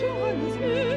Xuân